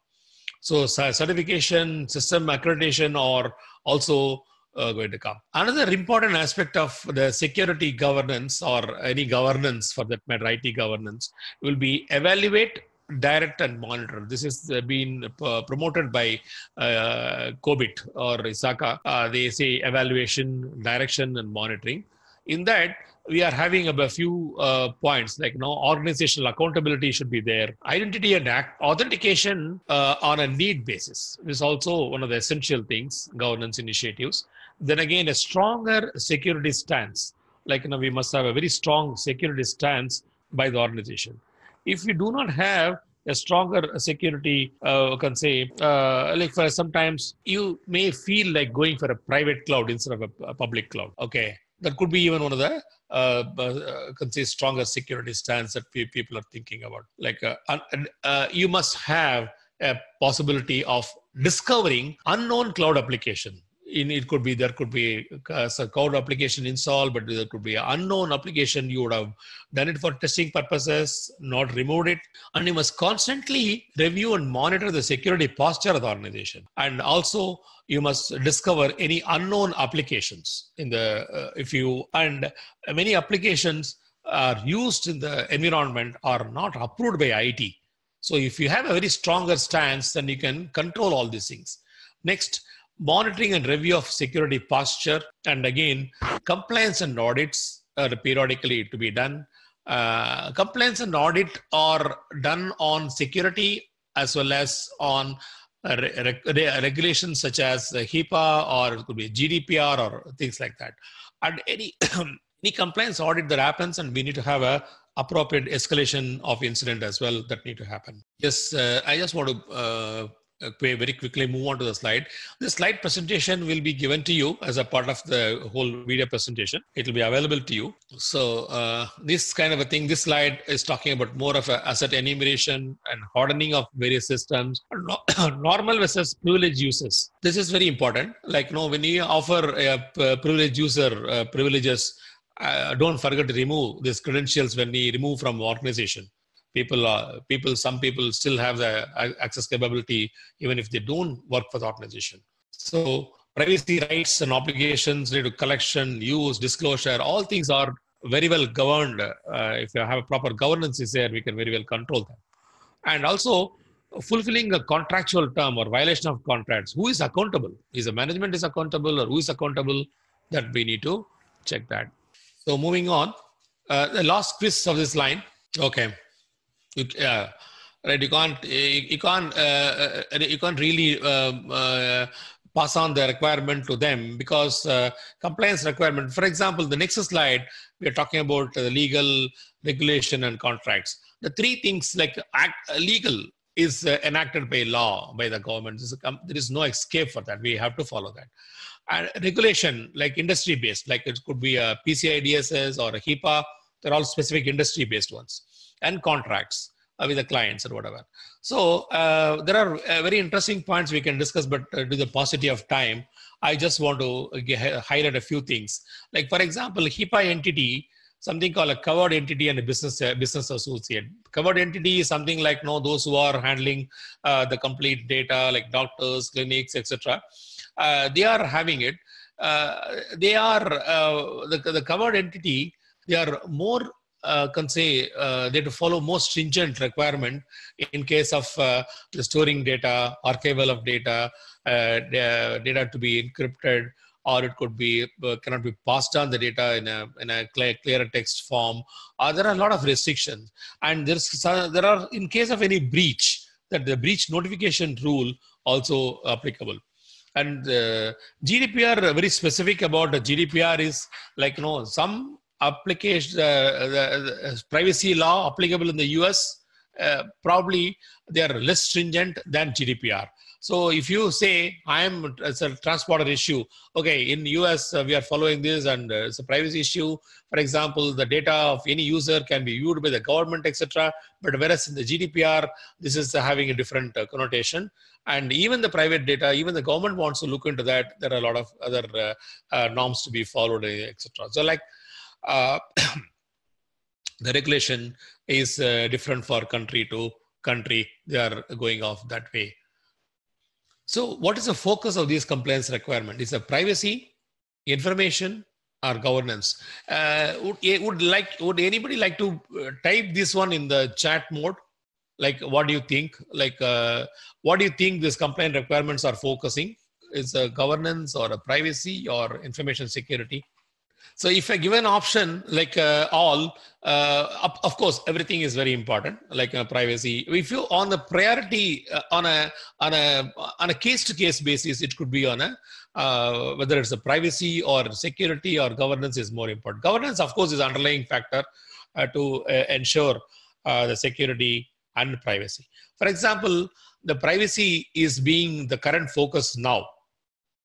So certification, system accreditation are also uh, going to come. Another important aspect of the security governance or any governance for that matter, IT governance, will be evaluate, direct, and monitor. This is uh, been uh, promoted by uh, COBIT or ISACA. Uh, they say evaluation, direction, and monitoring. In that, we are having a few uh, points like you know organizational accountability should be there identity and act authentication uh, on a need basis is also one of the essential things governance initiatives then again a stronger security stance like you know we must have a very strong security stance by the organization if we do not have a stronger security uh, can say uh, like for sometimes you may feel like going for a private cloud instead of a, a public cloud. Okay. That could be even one of the uh, uh, can say stronger security stance that people are thinking about. Like uh, uh, you must have a possibility of discovering unknown cloud application in it could be there could be a cloud application install but there could be an unknown application you would have done it for testing purposes not removed it and you must constantly review and monitor the security posture of the organization and also you must discover any unknown applications in the uh, if you and many applications are used in the environment are not approved by IT. So if you have a very stronger stance, then you can control all these things. Next, monitoring and review of security posture, and again, compliance and audits are periodically to be done. Uh, compliance and audit are done on security as well as on re- re- regulations such as HIPAA or it could be GDPR or things like that. And any any compliance audit that happens, and we need to have a appropriate escalation of incident as well that need to happen. Yes, uh, I just want to uh, very quickly move on to the slide. The slide presentation will be given to you as a part of the whole video presentation. It will be available to you. So uh, this kind of a thing, this slide is talking about more of a asset enumeration and hardening of various systems, normal versus privileged uses. This is very important. Like, you know, when you offer a privileged user uh, privileges, uh, don't forget to remove these credentials when we remove from organization people are people some people still have the access capability even if they don't work for the organization. So privacy rights and obligations related to collection use disclosure all things are very well governed. Uh, if you have a proper governance is there we can very well control them. And also fulfilling a contractual term or violation of contracts who is accountable? Is the management is accountable or who is accountable? That we need to check that. So moving on uh, the last quiz of this line okay you, uh, right you can't you, can't uh, you can't really uh, pass on the requirement to them because uh, compliance requirement. For example the next slide we are talking about the legal regulation and contracts. The three things like act, legal is enacted by law by the government. There is no escape for that. We have to follow that. And regulation like industry based like it could be a pci dss or a HIPAA they're all specific industry based ones and contracts uh, with the clients or whatever. So uh, there are uh, very interesting points we can discuss, but uh, to the paucity of time, I just want to uh, highlight a few things. Like for example, HIPAA entity, something called a covered entity and a business uh, business associate. Covered entity is something like you know, those who are handling the complete data, like doctors, clinics, etc. they are having it. they are the, the covered entity. They are more uh, can say uh, they to follow more stringent requirement in case of uh, storing data, archival of data, uh, data to be encrypted, or it could be uh, cannot be passed on the data in a in a clear, clearer text form. Uh, there are a lot of restrictions, and there's there are in case of any breach that the breach notification rule also applicable and uh, GDPR very specific about the GDPR is like you know some application uh, the, the privacy law applicable in the US, uh, probably they are less stringent than GDPR. So if you say I'm it's a trans-border issue, okay, in US uh, we are following this and uh, it's a privacy issue. For example, the data of any user can be viewed by the government, etc. But whereas in the GDPR, this is having a different uh, connotation. And even the private data, even the government wants to look into that. There are a lot of other uh, uh, norms to be followed, etc. So like uh, the regulation is different for country to country. They are going off that way. So what is the focus of these compliance requirement? Is it privacy, information, or governance? Uh, would, would like would anybody like to uh, type this one in the chat mode? Like, what do you think? Like, uh, what do you think these compliance requirements are focusing? Is a governance or a privacy or information security? So if I give an option like uh, all, uh, of course, everything is very important, like uh, privacy. If you on the priority uh, on a on a on a case to case basis, it could be on a uh, whether it's a privacy or security or governance is more important. Governance, of course, is underlying factor uh, to ensure the security and privacy. For example, the privacy is being the current focus now.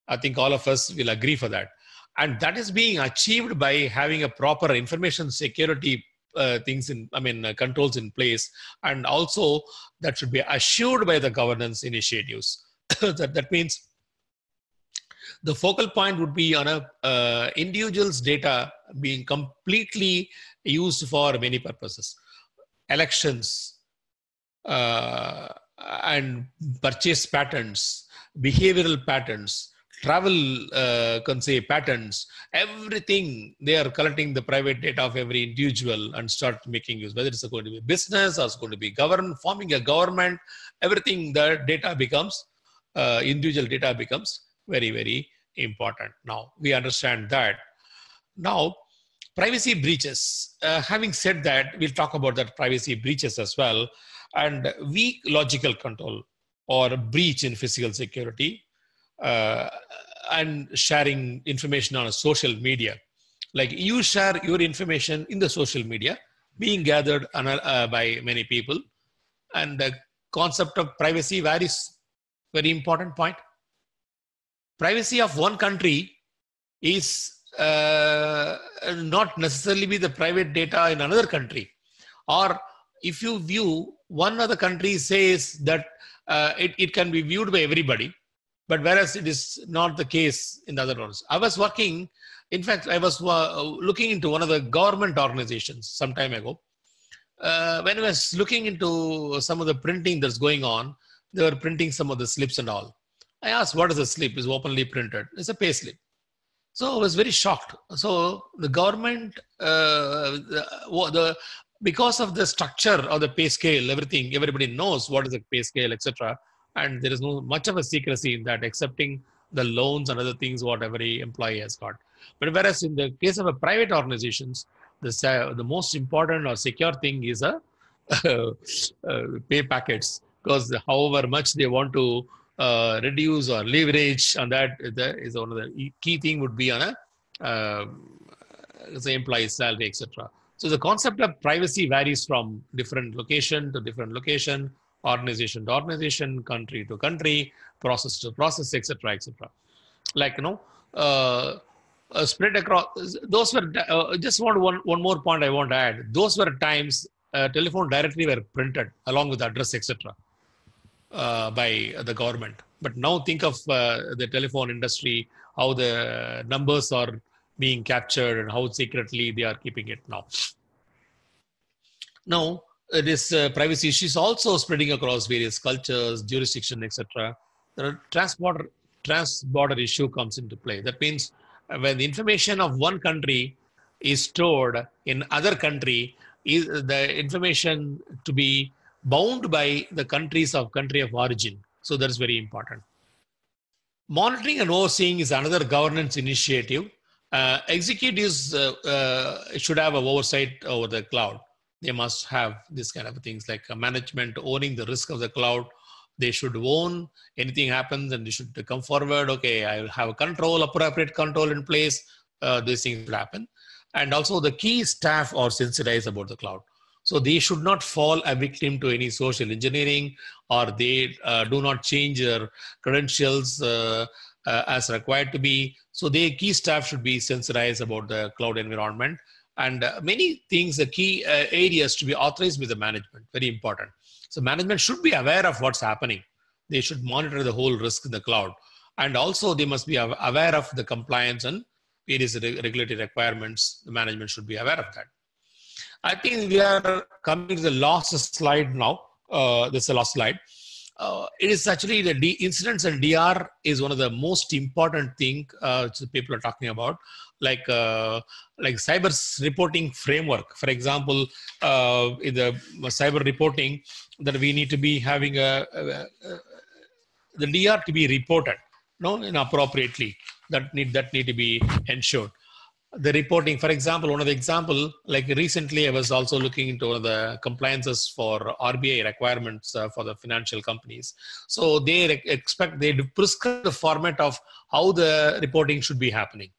I think all of us will agree for that and that is being achieved by having a proper information security uh, things in i mean uh, controls in place. And also that should be assured by the governance initiatives. That, that means the focal point would be on a uh, individual's data being completely used for many purposes. Elections uh, and purchase patterns behavioral patterns travel uh, can say patterns. Everything they are collecting the private data of every individual and start making use. Whether it's going to be business or it's going to be government forming a government everything the data becomes uh, individual data becomes very very important. Now we understand that. Now privacy breaches. Uh, having said that we'll talk about that privacy breaches as well. And weak logical control or breach in physical security uh, and sharing information on a social media. Like you share your information in the social media, being gathered uh, by many people, and the concept of privacy varies. Very important point. Privacy of one country is uh, not necessarily be the private data in another country, or if you view one other country says that uh, it, it can be viewed by everybody but whereas it is not the case in the other ones. I was working, in fact, I was uh, looking into one of the government organizations some time ago. Uh, when I was looking into some of the printing that's going on, they were printing some of the slips and all. I asked, what is a slip? Is openly printed. It's a pay slip. So I was very shocked. So the government, uh, the, the, because of the structure of the pay scale, everything, everybody knows what is a pay scale, etc and there is no much of a secrecy in that, accepting the loans and other things what every employee has got. But whereas in the case of a private organizations, the, uh, the most important or secure thing is a uh, pay packets. Because however much they want to uh, reduce or leverage on that is one of the key thing would be on a uh, say employee salary etc so the concept of privacy varies from different location to different location organization to organization, country to country, process to process, etc., etc. Like you know, uh, uh, spread across. Those were uh, just want one one more point I want to add. Those were times uh, telephone directory were printed along with address, etc. Uh, by the government. But now think of uh, the telephone industry, how the numbers are being captured and how secretly they are keeping it now. Now, this uh, privacy issues also spreading across various cultures, jurisdiction, etc. The trans-border, trans-border issue comes into play. That means uh, when the information of one country is stored in other country, is the information to be bound by the countries of country of origin. So that is very important. Monitoring and overseeing is another governance initiative. Uh, executives uh, uh, should have a oversight over the cloud they must have this kind of things like management owning the risk of the cloud. They should own. Anything happens and they should come forward. Okay i will have a control appropriate control in place. Uh, these things will happen. And also the key staff are sensitized about the cloud. So they should not fall a victim to any social engineering or they uh, do not change their credentials uh, uh, as required to be. So the key staff should be sensitized about the cloud environment and uh, many things, the key uh, areas to be authorized with the management, very important. So management should be aware of what's happening. They should monitor the whole risk in the cloud. And also they must be aware of the compliance and various regulatory requirements. The management should be aware of that. I think we are coming to the last slide now. Uh, this is the last slide. Uh, it is actually the D incidents and DR is one of the most important thing uh, people are talking about, like uh, like cyber reporting framework. For example, uh, in the cyber reporting, that we need to be having a, a, a the DR to be reported, no, inappropriately. That need that need to be ensured the reporting for example one of the example like recently i was also looking into the compliances for rbi requirements uh, for the financial companies so they expect they prescribe the format of how the reporting should be happening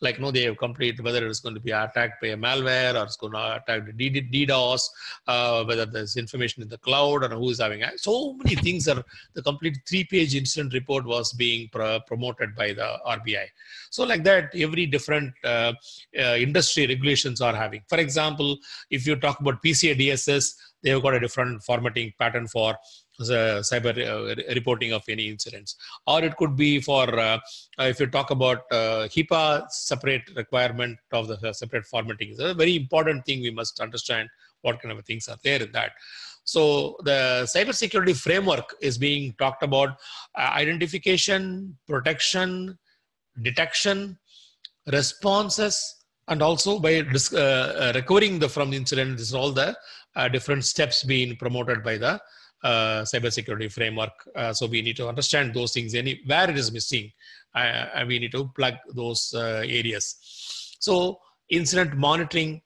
like no they have complete whether it's going to be attacked by a malware or it's going to attack the DDoS, uh, whether there's information in the cloud or who is having so many things are the complete three-page incident report was being pr- promoted by the RBI. So like that, every different uh, uh, industry regulations are having. For example, if you talk about PCI DSS, they've got a different formatting pattern for cyber uh, reporting of any incidents. Or it could be for, uh, if you talk about uh, HIPAA separate requirement of the separate formatting is a very important thing we must understand what kind of things are there in that. So the cybersecurity framework is being talked about uh, identification, protection, detection, responses, and also by uh, uh, recovering the from the incident. This is all the different steps being promoted by the uh, cybersecurity framework. Uh, so we need to understand those things, any where it is missing, uh, and we need to plug those uh, areas. So incident monitoring,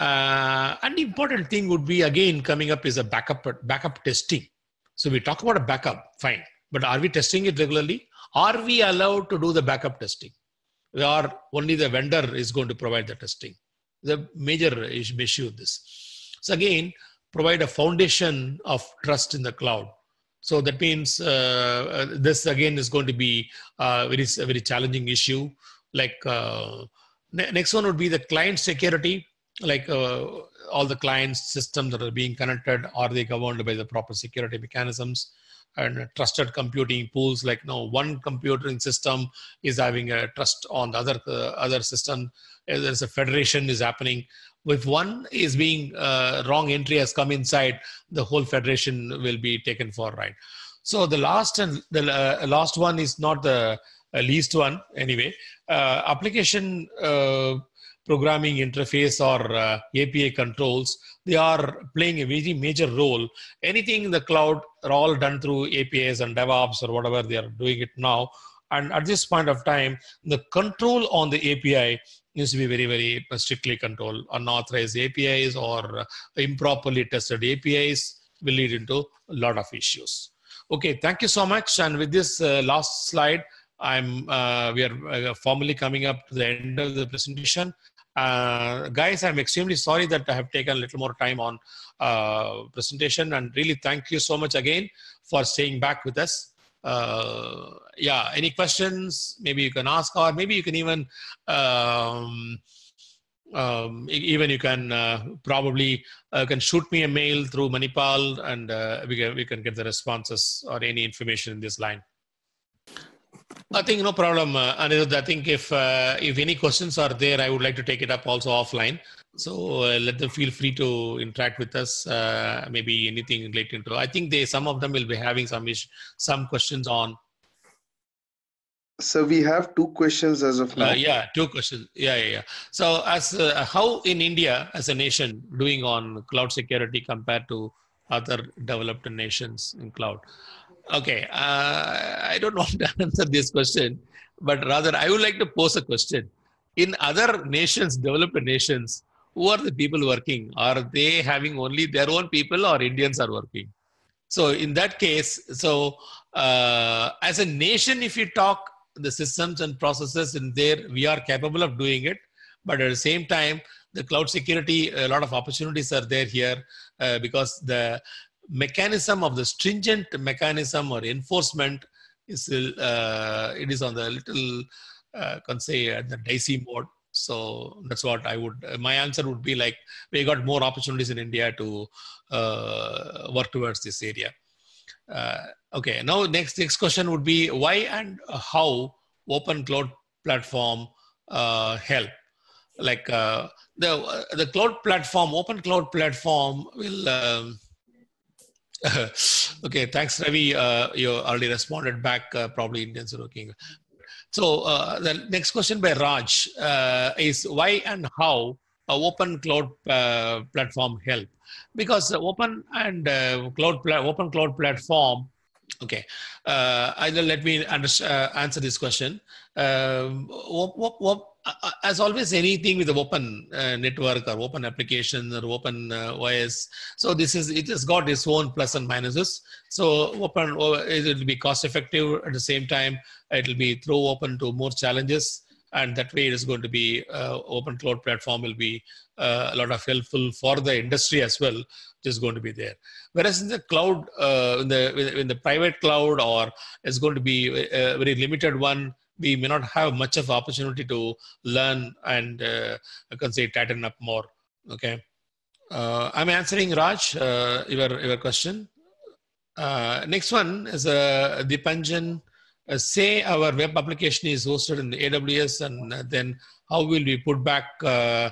uh, the important thing would be again coming up is a backup backup testing. So we talk about a backup, fine, but are we testing it regularly? Are we allowed to do the backup testing? Or only the vendor is going to provide the testing? The major issue of this. So again, provide a foundation of trust in the cloud. So that means uh, uh this again is going to be uh, very a very challenging issue. Like uh, next one would be the client security. Like uh, all the client systems that are being connected, are they governed by the proper security mechanisms? and trusted computing pools like no one computing system is having a trust on the other uh, other system there's a federation is happening if one is being uh, wrong entry has come inside the whole federation will be taken for right. So the last and the uh, last one is not the uh, least one anyway. Uh, application uh, programming interface or uh, api controls they are playing a very major role. Anything in the cloud are all done through apis and devops or whatever they are doing it now. And at this point of time the control on the api needs to be very, very strictly controlled. Unauthorized APIs or improperly tested APIs will lead into a lot of issues. Okay, thank you so much. And with this uh, last slide, I'm uh, we are uh, formally coming up to the end of the presentation. Uh, guys, I'm extremely sorry that I have taken a little more time on uh, presentation and really thank you so much again for staying back with us uh, yeah, any questions? Maybe you can ask, or maybe you can even um, um, even you can uh, probably uh, can shoot me a mail through Manipal, and uh, we can we can get the responses or any information in this line. I think no problem, uh, Anirudh. I think if uh, if any questions are there, I would like to take it up also offline. So uh, let them feel free to interact with us. Uh, maybe anything related to. I think they some of them will be having some ish, some questions on. So we have two questions as of now. Uh, yeah, two questions. Yeah, yeah, yeah. So as uh, how in India as a nation doing on cloud security compared to other developed nations in cloud? Okay, uh, I don't want to answer this question, but rather I would like to pose a question. In other nations, developed nations, who are the people working? Are they having only their own people or Indians are working? So in that case, so uh, as a nation, if you talk the systems and processes in there, we are capable of doing it. But at the same time, the cloud security, a lot of opportunities are there here uh, because the mechanism of the stringent mechanism or enforcement is uh, it is on the little uh, can say at the dicey mode. So that's what I would. my answer would be like we got more opportunities in India to uh, work towards this area. Uh, okay, now next next question would be why and how open cloud platform uh, help. Like uh, the the cloud platform, open cloud platform will. Um, okay, thanks, Ravi. Uh, you already responded back. Uh, probably Indians are looking. So uh, the next question by Raj uh, is why and how open cloud uh, platform help? Because open and uh, cloud open cloud platform. Okay, either let me under, answer this question. Um, as always anything with open uh, network or open application or open uh, OS. So this is it has got its own plus and minuses. So open it will be cost effective at the same time. It will be throw open to more challenges, and that way it is going to be uh, open cloud platform will be uh, a lot of helpful for the industry as well. Just going to be there. Whereas in the cloud, uh, in the in the private cloud, or it's going to be a very limited one we may not have much of opportunity to learn and uh, I can say tighten up more. Okay. Uh, I'm answering Raj, uh, your, your question. Uh, next one is uh, Dipanjan. Uh, say our web application is hosted in the AWS and then how will we put back uh,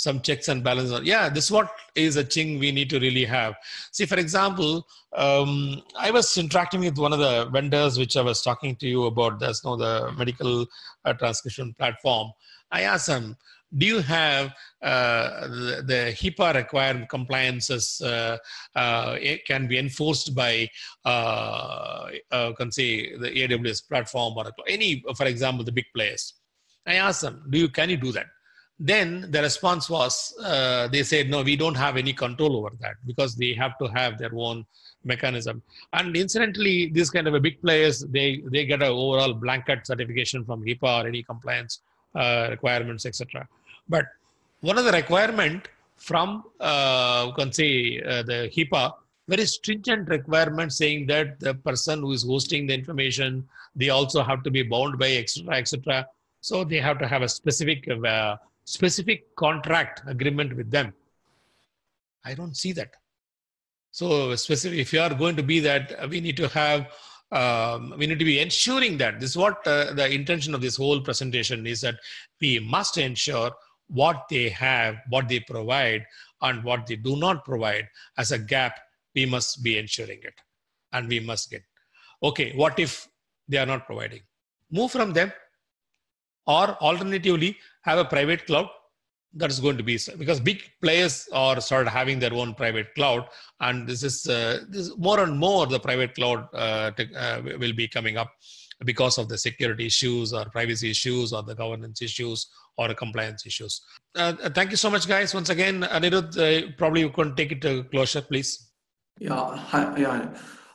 some checks and balances. Yeah, this is what is a thing we need to really have. See, for example, um, I was interacting with one of the vendors which I was talking to you about. There's no the medical uh, transcription platform. I asked them, do you have uh, the, the, HIPAA required compliances uh, uh, can be enforced by, uh, uh, can say the AWS platform or any, for example, the big players? I asked them, do you, can you do that? Then the response was uh, they said no we don't have any control over that because they have to have their own mechanism. And incidentally these kind of a big players they they get an overall blanket certification from HIPAA or any compliance uh, requirements etc but one of the requirement from uh, can say uh, the HIPAA very stringent requirement saying that the person who is hosting the information they also have to be bound by etc etc so they have to have a specific uh, specific contract agreement with them. I don't see that. So specific, if you are going to be that, we need to have, um, we need to be ensuring that this is what uh, the intention of this whole presentation is that we must ensure what they have, what they provide, and what they do not provide as a gap. We must be ensuring it, and we must get. Okay, what if they are not providing? Move from them, or alternatively, have a private cloud that is going to be because big players are sort of having their own private cloud and this is, uh, this more and more the private cloud uh, tech, uh, will be coming up because of the security issues or privacy issues or the governance issues or compliance issues. Uh, uh, thank you so much guys. Once again anirudh uh, probably you can take it to closure please. Yeah hi, yeah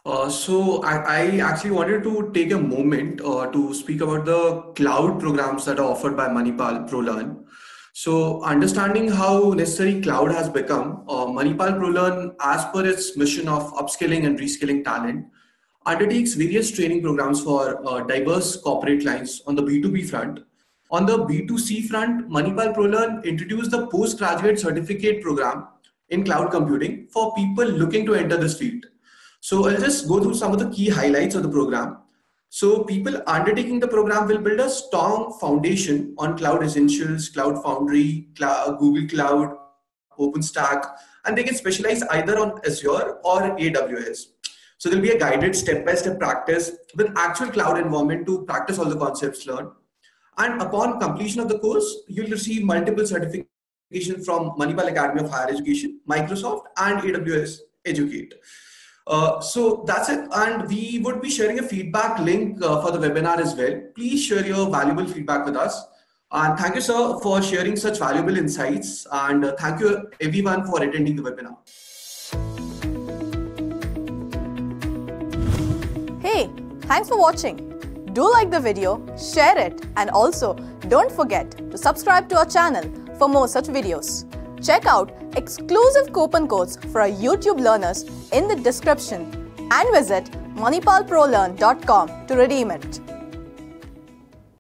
uh, so I, I, actually wanted to take a moment uh, to speak about the cloud programs that are offered by Manipal ProLearn. So understanding how necessary cloud has become, uh, Manipal ProLearn, as per its mission of upskilling and reskilling talent, undertakes various training programs for uh, diverse corporate clients on the B2B front. On the B2C front, Manipal ProLearn introduced the postgraduate certificate program in cloud computing for people looking to enter this field. So I'll just go through some of the key highlights of the program. So people undertaking the program will build a strong foundation on cloud essentials, cloud foundry, cloud, Google Cloud, OpenStack, and they can specialize either on Azure or AWS. So there'll be a guided step-by-step -step practice with actual cloud environment to practice all the concepts learned. And upon completion of the course, you'll receive multiple certifications from Manipal Academy of Higher Education, Microsoft, and AWS Educate. Uh, so that's it. And we would be sharing a feedback link uh, for the webinar as well. Please share your valuable feedback with us. And thank you, sir, for sharing such valuable insights. And uh, thank you, everyone, for attending the webinar. Hey, thanks for watching. Do like the video, share it, and also don't forget to subscribe to our channel for more such videos. Check out exclusive coupon codes for our YouTube learners in the description and visit manipalprolearn.com to redeem it.